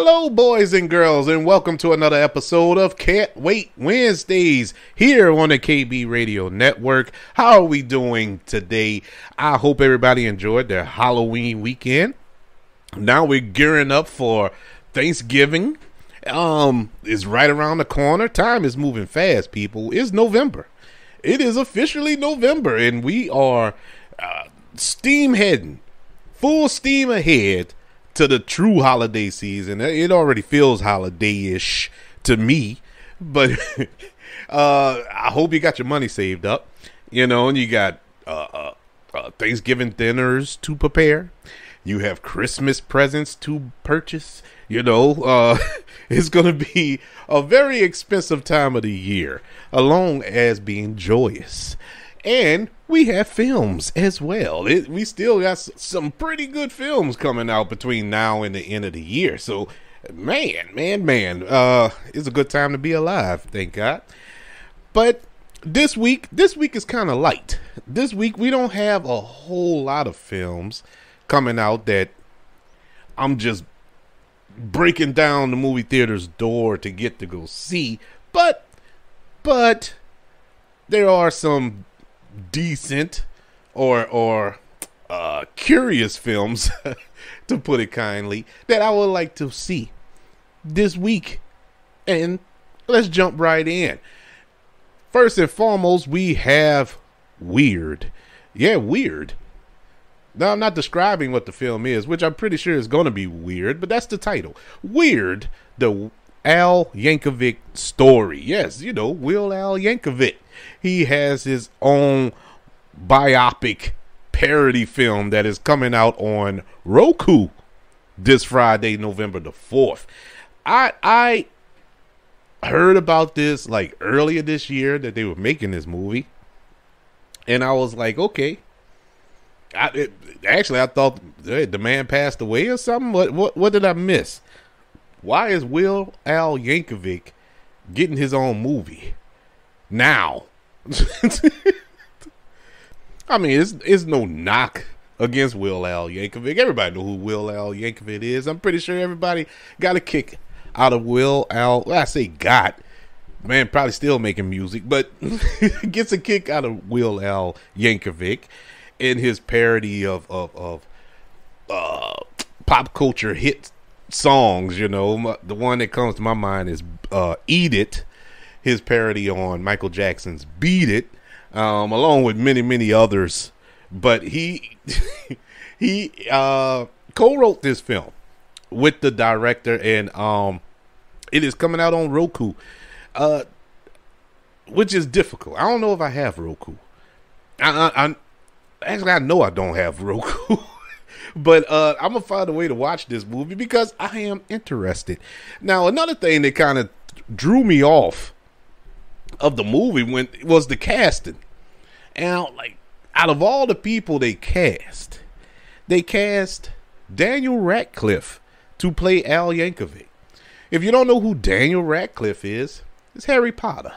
Hello, boys and girls, and welcome to another episode of Can't Wait Wednesdays here on the KB Radio Network. How are we doing today? I hope everybody enjoyed their Halloween weekend. Now we're gearing up for Thanksgiving. Um, it's right around the corner. Time is moving fast, people. It's November. It is officially November, and we are uh, steam heading, full steam ahead to the true holiday season. It already feels holiday-ish to me, but uh, I hope you got your money saved up. You know, and you got uh, uh, uh, Thanksgiving dinners to prepare. You have Christmas presents to purchase. You know, uh, it's going to be a very expensive time of the year, along as being joyous. And we have films as well. It, we still got some pretty good films coming out between now and the end of the year. So, man, man, man, uh, it's a good time to be alive. Thank God. But this week, this week is kind of light. This week we don't have a whole lot of films coming out that I'm just breaking down the movie theater's door to get to go see. But, but there are some decent or or uh, curious films, to put it kindly, that I would like to see this week. And let's jump right in. First and foremost, we have Weird. Yeah, Weird. Now, I'm not describing what the film is, which I'm pretty sure is going to be weird, but that's the title. Weird, the Al Yankovic story. Yes, you know, Weird Al Yankovic he has his own biopic parody film that is coming out on Roku this Friday, November the 4th. I I heard about this like earlier this year that they were making this movie. And I was like, okay. I, it, actually, I thought hey, the man passed away or something. What what what did I miss? Why is Weird Al Yankovic getting his own movie now? I mean, it's it's no knock against Weird Al Yankovic. Everybody know who Weird Al Yankovic is. I'm pretty sure everybody got a kick out of Weird Al. Well, I say got. Man, probably still making music, but gets a kick out of Weird Al Yankovic in his parody of of, of uh, pop culture hit songs. You know, the one that comes to my mind is uh, "Eat It." His parody on Michael Jackson's "Beat It," um, along with many many others. But he he uh, co-wrote this film with the director, and um, it is coming out on Roku, uh, which is difficult. I don't know if I have Roku. I, I, I actually I know I don't have Roku. but uh, I'm gonna find a way to watch this movie because I am interested. Now, another thing that kind of drew me off of the movie when was the casting. Now, like out of all the people they cast, they cast Daniel Radcliffe to play Al Yankovic. If you don't know who Daniel Radcliffe is, it's Harry Potter.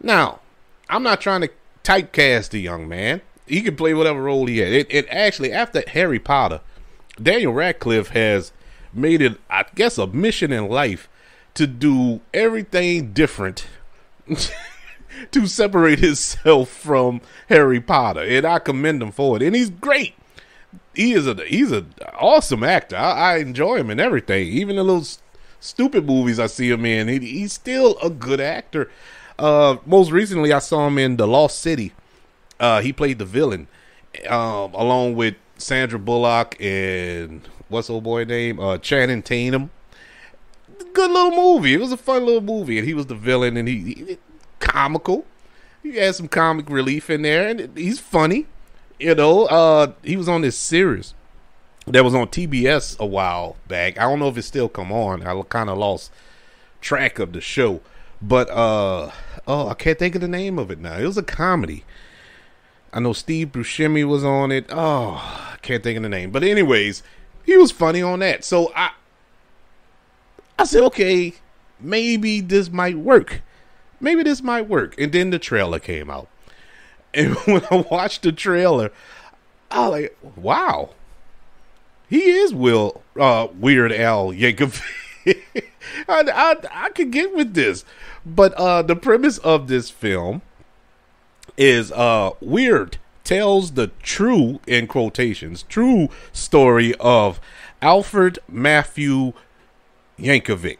Now, I'm not trying to typecast the young man. He can play whatever role he had. It, it actually after Harry Potter, Daniel Radcliffe has made it, I guess, a mission in life to do everything different to separate himself from Harry Potter, and I commend him for it. And he's great. He is a he's an awesome actor. I, I, enjoy him in everything, even the little stupid movies I see him in. He, he's still a good actor. Uh, most recently, I saw him in The Lost City. Uh, he played the villain, um, along with Sandra Bullock and what's old boy name? Uh, Channing Tatum good little movie. It was a fun little movie, and he was the villain, and he, he comical. He had some comic relief in there, and he's funny. You know, uh, he was on this series that was on TBS a while back. I don't know if it's still come on. I kind of lost track of the show, but uh, oh, I can't think of the name of it now. It was a comedy. I know Steve Buscemi was on it. Oh, I can't think of the name. But anyways, he was funny on that. So I I said, okay, maybe this might work. Maybe this might work. And then the trailer came out. And when I watched the trailer, I was like, wow. he is Will uh, Weird Al Yankovic. I, I I could get with this, but uh, the premise of this film is uh weird tells the true in quotations true story of Alfred Matthew Yankovic,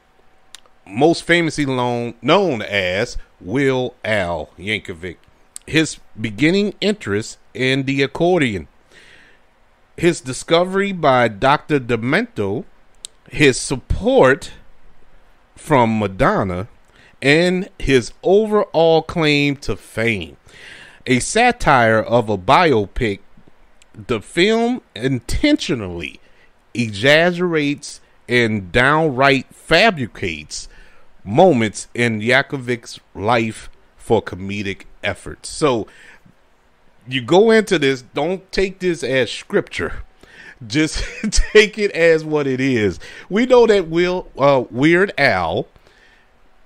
most famously known known as Weird Al Yankovic. His beginning interest in the accordion, his discovery by Dr. Demento, his support from Madonna, and his overall claim to fame. A satire of a biopic, the film intentionally exaggerates and downright fabricates moments in Yankovic's life for comedic efforts. So you go into this, don't take this as scripture. Just take it as what it is. We know that Will uh, Weird Al,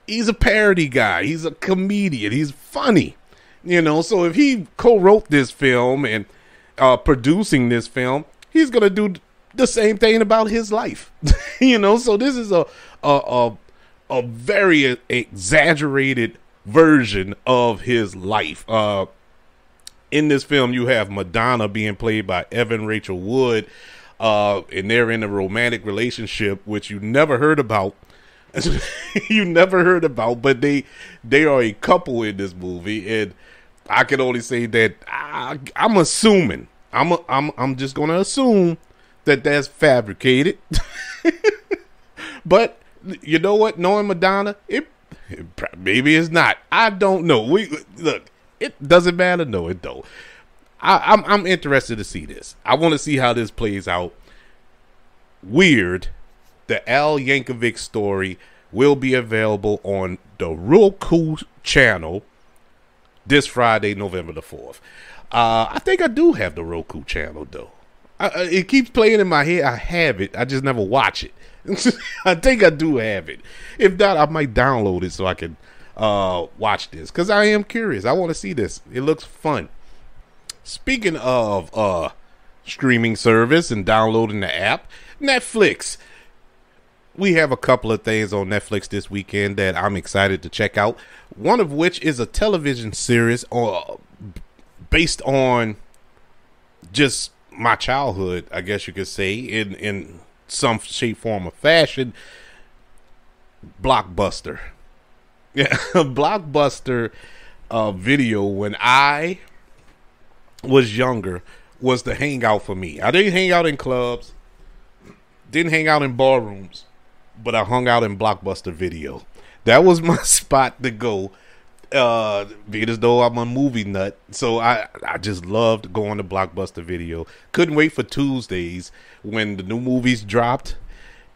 he's a parody guy. He's a comedian. He's funny, you know. So if he co-wrote this film and uh, producing this film, he's gonna do the same thing about his life, you know. So this is a a a, a very exaggerated version of his life. Uh, in this film, you have Madonna being played by Evan Rachel Wood, uh, and they're in a romantic relationship, which you never heard about. you never heard about, but they they are a couple in this movie, and I can only say that I, am assuming I'm a, I'm I'm just gonna assume that that's fabricated. but you know what? Knowing Madonna, it, it maybe it's not. I don't know. We look it doesn't matter. No, it don't. I, am I'm, I'm interested to see this. I want to see how this plays out. Weird. The Al Yankovic story will be available on the Roku channel this Friday, November the fourth. Uh, I think I do have the Roku channel though. I, it keeps playing in my head. I have it. I just never watch it. I think I do have it. If not, I might download it so I can uh, watch this because I am curious. I want to see this. It looks fun. Speaking of uh, streaming service and downloading the app, Netflix. We have a couple of things on Netflix this weekend that I'm excited to check out. One of which is a television series uh, based on just my childhood, I guess you could say, in in some shape, form, or fashion. Blockbuster. Yeah, blockbuster uh, video when I was younger was the hangout for me. I didn't hang out in clubs, didn't hang out in bar rooms, but I hung out in blockbuster video. That was my spot to go. Uh, being as though I'm a movie nut, so I I just loved going to blockbuster video. Couldn't wait for Tuesdays when the new movies dropped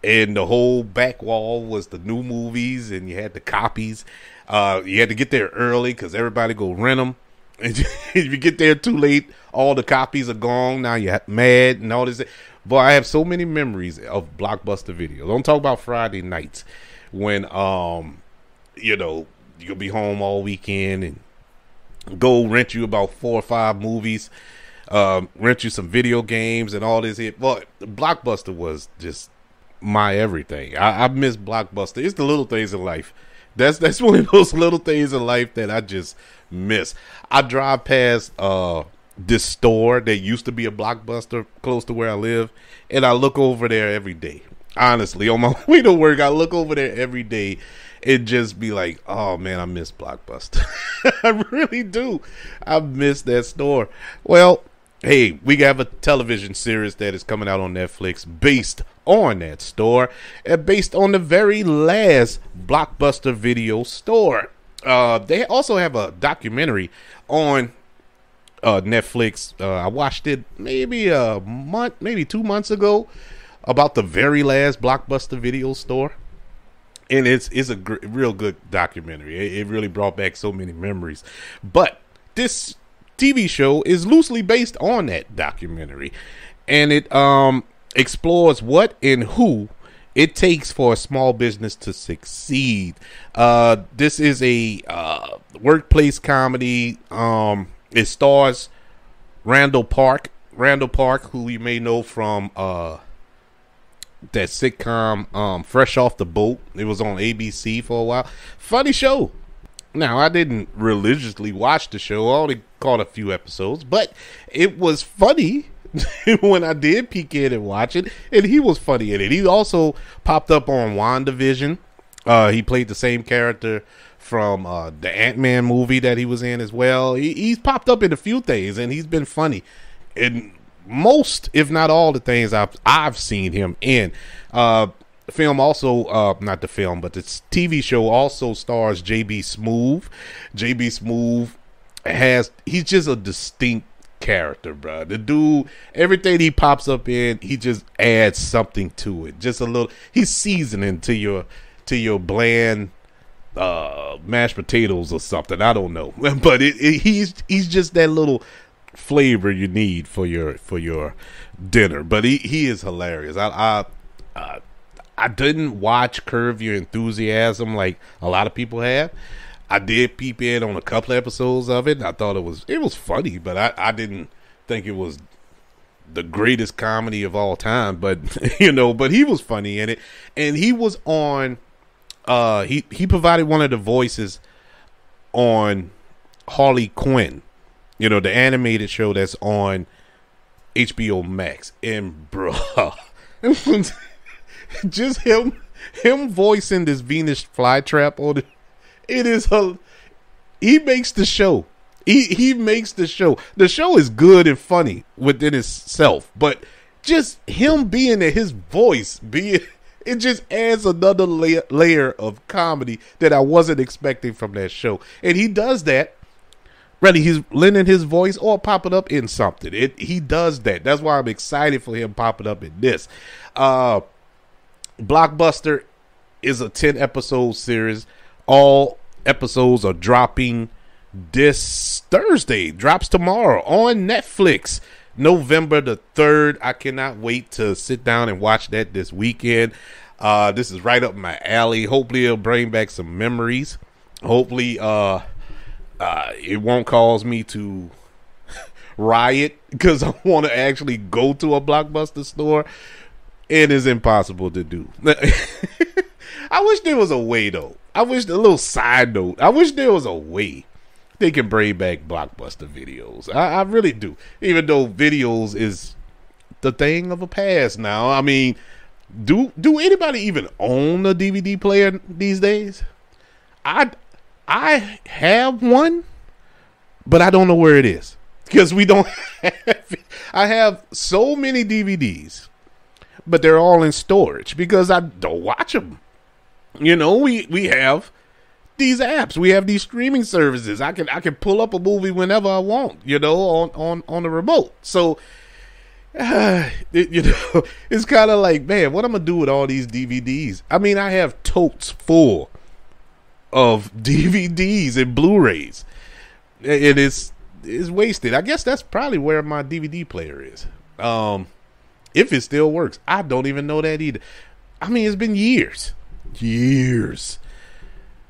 and the whole back wall was the new movies, and you had the copies. Uh, you had to get there early because everybody go rent them. And if you get there too late, all the copies are gone. Now you're mad and all this. But I have so many memories of blockbuster video. Don't talk about Friday nights when um, you know, you'll be home all weekend and go rent you about four or five movies, um, rent you some video games and all this. But Blockbuster was just my everything. I, I miss Blockbuster. It's the little things in life. That's that's one of those little things in life that I just miss. I drive past uh this store that used to be a blockbuster close to where I live, and I look over there every day. Honestly, on my way to work, I look over there every day and just be like, "Oh man, I miss Blockbuster. I really do. I miss that store." Well, hey, we have a television series that is coming out on Netflix based on that store and based on the very last blockbuster video store. Uh, they also have a documentary on uh, Netflix. Uh, I watched it maybe a month, maybe two months ago about the very last blockbuster video store. And it's it's a gr- real good documentary. It, it really brought back so many memories. But this TV show is loosely based on that documentary, and it um explores what and who it takes for a small business to succeed. Uh, this is a uh, workplace comedy. Um, it stars Randall Park. Randall Park, who you may know from uh, that sitcom um, Fresh Off the Boat. It was on ABC for a while. Funny show. Now, I didn't religiously watch the show. I only caught a few episodes, but it was funny when I did peek in and watch it, and he was funny in it. He also popped up on WandaVision. Uh, he played the same character from uh, the Ant Man movie that he was in as well. He, he's popped up in a few things, and he's been funny in most, if not all, the things I've I've seen him in. Uh, film also, uh, not the film, but the TV show also stars JB Smoove. JB Smoove has he's just a distinct character, bro. The dude, everything he pops up in, he just adds something to it. Just a little. He's seasoning to your to your bland uh, mashed potatoes or something. I don't know, but it, it, he's he's just that little flavor you need for your for your dinner. But he he is hilarious. I I. Uh, I didn't watch Curb Your Enthusiasm like a lot of people have. I did peep in on a couple episodes of it. I thought it was it was funny, but I, I didn't think it was the greatest comedy of all time. But you know, but he was funny in it, and he was on. Uh, he he provided one of the voices on Harley Quinn, you know, the animated show that's on HBO Max, and bro. just him him voicing this Venus flytrap on it. It is a he makes the show. He he makes the show. The show is good and funny within itself, but just him being in his voice being it just adds another layer, layer of comedy that I wasn't expecting from that show. And he does that Really, he's lending his voice or popping up in something. It he does that. That's why I'm excited for him popping up in this. Uh Blockbuster is a 10 episode series. All episodes are dropping this Thursday. Drops tomorrow on Netflix. November the 3rd. I cannot wait to sit down and watch that this weekend. Uh, this is right up my alley. Hopefully, it'll bring back some memories. Hopefully, uh, uh, it won't cause me to riot because I want to actually go to a blockbuster store it is impossible to do. I wish there was a way though. I wish a little side note. I wish there was a way they can bring back blockbuster videos. I, I really do. Even though videos is the thing of a past now. I mean, do do anybody even own a DVD player these days? I I have one, but I don't know where it is because we don't. Have, I have so many DVDs but they're all in storage because I don't watch them. You know, we we have these apps, we have these streaming services. I can I can pull up a movie whenever I want. You know, on on on the remote. So. Uh, it, you know, it's kind of like, man, what am I'm gonna do with all these DVDs? I mean, I have totes full of DVDs and Blu-rays. and It is is wasted. I guess that's probably where my DVD player is. Um, if it still works. I don't even know that either. I mean, it's been years, years.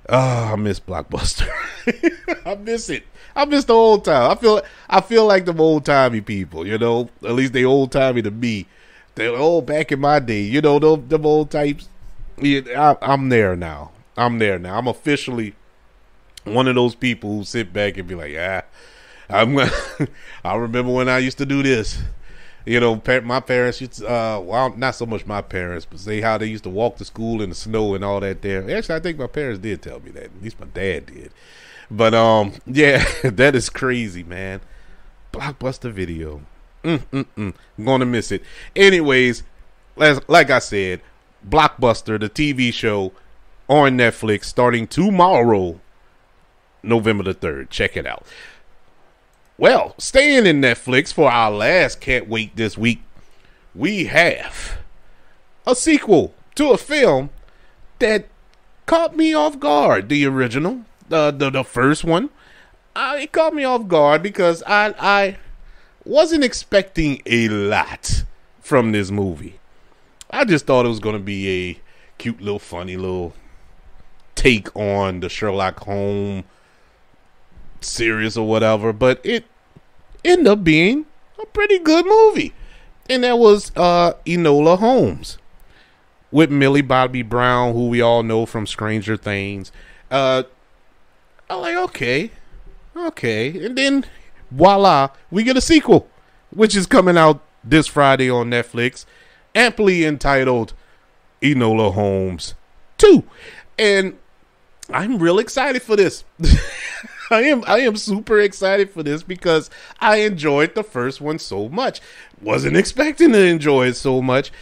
Oh, I miss Blockbuster. I miss it. I miss the old time. I feel I feel like the old timey people. You know, at least they old timey to me. They old back in my day. You know, them old types. Yeah, I, I'm there now. I'm there now. I'm officially one of those people who sit back and be like, ah, I'm. I remember when I used to do this you know, my parents used to, uh, well, not so much my parents, but say how they used to walk to school in the snow and all that there. Actually, I think my parents did tell me that. At least my dad did. But, um, yeah, that is crazy, man. Blockbuster video. Mm, mm, mm. Going to miss it. Anyways, like I said, Blockbuster, the TV show on Netflix starting tomorrow, November the 3rd. Check it out. Well, staying in Netflix for our last can't wait this week, we have a sequel to a film that caught me off guard. The original, the the, the first one, uh, it caught me off guard because I I wasn't expecting a lot from this movie. I just thought it was going to be a cute little funny little take on the Sherlock Holmes series or whatever, but it ended up being a pretty good movie. And that was uh, Enola Holmes. with Millie Bobby Brown, who we all know from Stranger Things. Uh, I'm like, okay, okay, and then voila, we get a sequel, which is coming out this Friday on Netflix, amply entitled Enola Holmes 2. And I'm real excited for this. I am I am super excited for this because I enjoyed the first one so much. Wasn't expecting to enjoy it so much.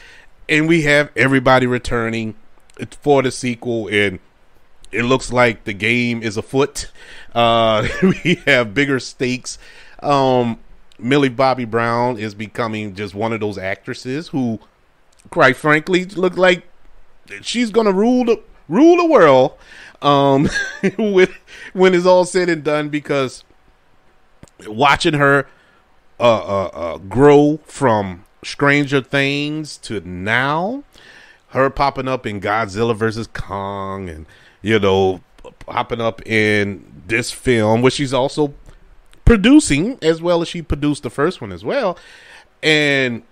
And we have everybody returning for the sequel and it looks like the game is afoot. Uh, we have bigger stakes. Um, Millie Bobby Brown is becoming just one of those actresses who, quite frankly, look like she's gonna rule the rule the world. Um, with when it's all said and done, because watching her uh, uh, uh, grow from Stranger Things to now, her popping up in Godzilla versus Kong, and you know, popping up in this film, which she's also producing as well as she produced the first one as well. And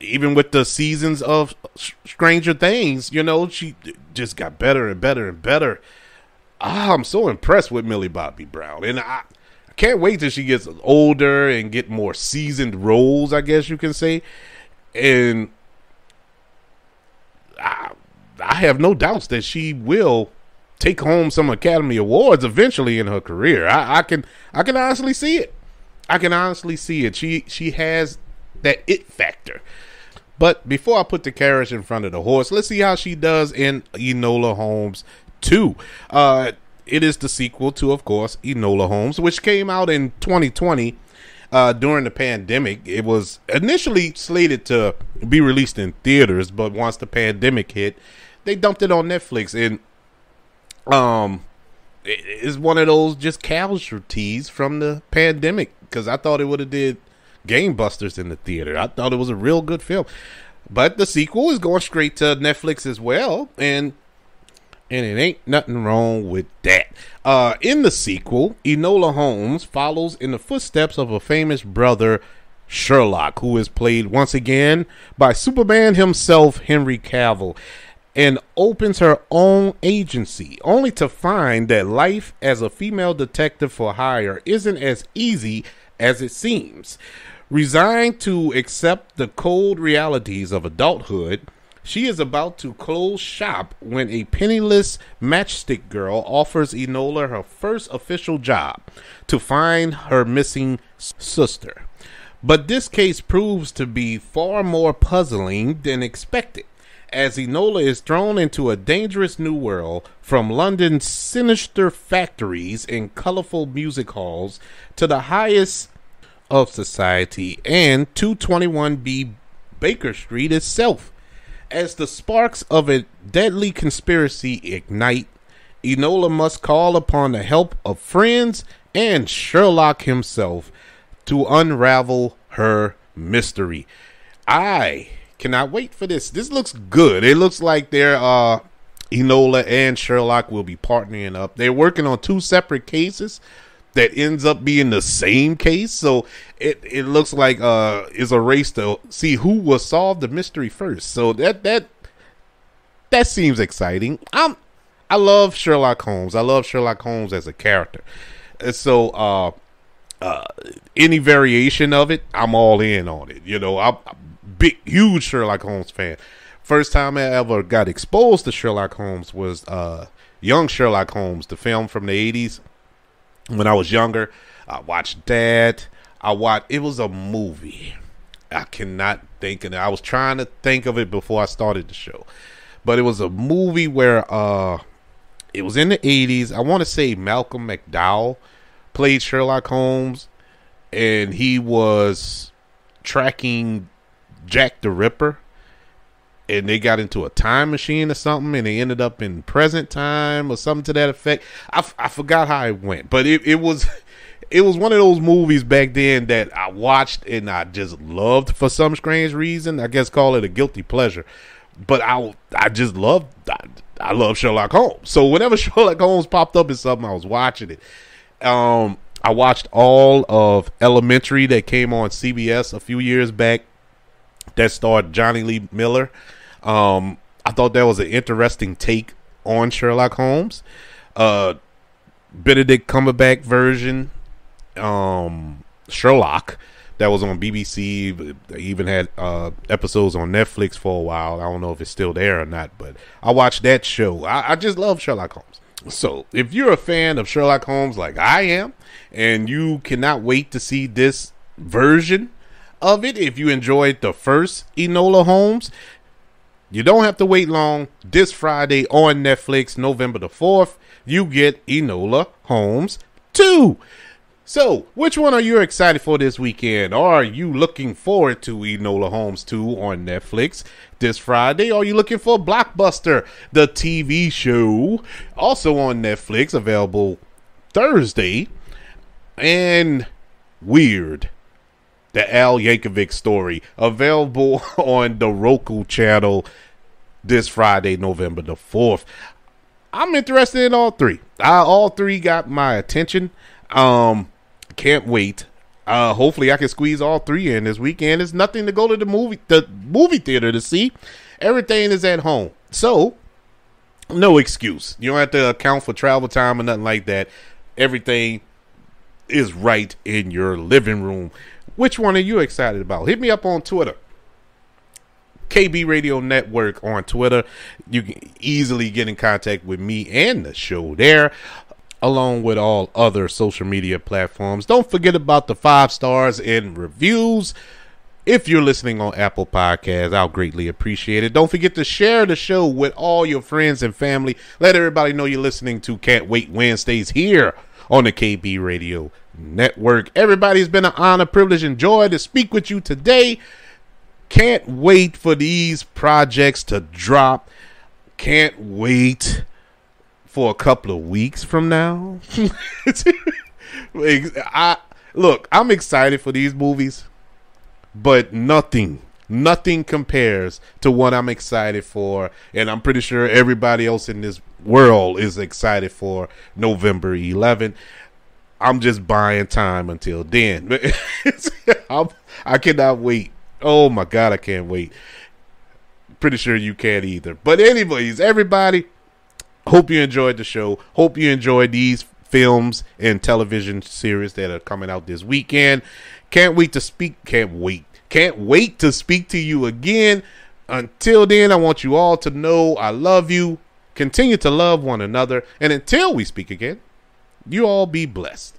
even with the seasons of Stranger Things, you know, she just got better and better and better. Ah, I'm so impressed with Millie Bobby Brown, and I, I can't wait till she gets older and get more seasoned roles. I guess you can say, and I, I have no doubts that she will take home some Academy Awards eventually in her career. I, I can I can honestly see it. I can honestly see it. She she has that it factor. But before I put the carriage in front of the horse, let's see how she does in Enola Holmes 2. Uh, it is the sequel to, of course, Enola Holmes, which came out in 2020 uh, during the pandemic. It was initially slated to be released in theaters, but once the pandemic hit, they dumped it on Netflix. And um is one of those just casualties from the pandemic because I thought it would have did Game Busters in the theater. I thought it was a real good film, but the sequel is going straight to Netflix as well, and and it ain't nothing wrong with that. Uh, in the sequel, Enola Holmes follows in the footsteps of a famous brother, Sherlock, who is played once again by Superman himself, Henry Cavill and opens her own agency, only to find that life as a female detective for hire isn't as easy as it seems. Resigned to accept the cold realities of adulthood, she is about to close shop when a penniless matchstick girl offers Enola her first official job to find her missing sister. But this case proves to be far more puzzling than expected as Enola is thrown into a dangerous new world from London's sinister factories and colorful music halls to the highest of society and 221B Baker Street itself. As the sparks of a deadly conspiracy ignite, Enola must call upon the help of friends and Sherlock himself to unravel her mystery. I Cannot wait for this. This looks good. It looks like they're uh Enola and Sherlock will be partnering up. They're working on two separate cases that ends up being the same case. So it it looks like uh is a race to see who will solve the mystery first. So that that that seems exciting. I'm I love Sherlock Holmes. I love Sherlock Holmes as a character. So uh uh any variation of it, I'm all in on it. You know, I'm, I'm big, huge Sherlock Holmes fan. First time I ever got exposed to Sherlock Holmes was uh, Young Sherlock Holmes, the film from the 80s. When I was younger, I watched that. I watched, it was a movie. I cannot think of it. I was trying to think of it before I started the show. But it was a movie where uh, it was in the 80s. I want to say Malcolm McDowell played Sherlock Holmes, and he was tracking Jack the Ripper and they got into a time machine or something and they ended up in present time or something to that effect. I, f- I forgot how it went, but it, it was it was one of those movies back then that I watched and I just loved for some strange reason. I guess call it a guilty pleasure. But I I just loved I, I love Sherlock Holmes. So whenever Sherlock Holmes popped up in something, I was watching it. Um, I watched all of Elementary that came on CBS a few years back that starred Jonny Lee Miller. Um, I thought that was an interesting take on Sherlock Holmes. Uh, Benedict Cumberbatch version, um, Sherlock, that was on BBC. They even had uh, episodes on Netflix for a while. I don't know if it's still there or not, but I watched that show. I, I just love Sherlock Holmes. So if you're a fan of Sherlock Holmes like I am, and you cannot wait to see this version of it, if you enjoyed the first Enola Holmes, you don't have to wait long. This Friday on Netflix, November the 4th, you get Enola Holmes 2. So, which one are you excited for this weekend? Are you looking forward to Enola Holmes 2 on Netflix this Friday? Are you looking for Blockbuster, the TV show, also on Netflix, available Thursday? And Weird, the Al Yankovic story, available on the Roku channel this Friday, November the 4th. I'm interested in all three. I, all three got my attention. Um, can't wait. Uh, hopefully, I can squeeze all three in this weekend. There's nothing to go to the movie the movie theater to see. Everything is at home, so no excuse. You don't have to account for travel time or nothing like that. Everything is right in your living room. Which one are you excited about? Hit me up on Twitter. KB Radio Network on Twitter. You can easily get in contact with me and the show there along with all other social media platforms. Don't forget about the five stars and reviews. If you're listening on Apple Podcasts, I'll greatly appreciate it. Don't forget to share the show with all your friends and family. Let everybody know you're listening to Can't Wait Wednesdays here on the KB Radio Network. Everybody's been an honor, privilege, and joy to speak with you today. Can't wait for these projects to drop. Can't wait for a couple of weeks from now. I look, I'm excited for these movies, but nothing, nothing compares to what I'm excited for, and I'm pretty sure everybody else in this world is excited for November 11. I'm just buying time until then. i cannot wait. Oh my god, I can't wait. Pretty sure you can't either. But anyways, everybody Hope you enjoyed the show. Hope you enjoyed these films and television series that are coming out this weekend. Can't wait to speak. Can't wait. Can't wait to speak to you again. Until then, I want you all to know I love you. Continue to love one another. And until we speak again, you all be blessed.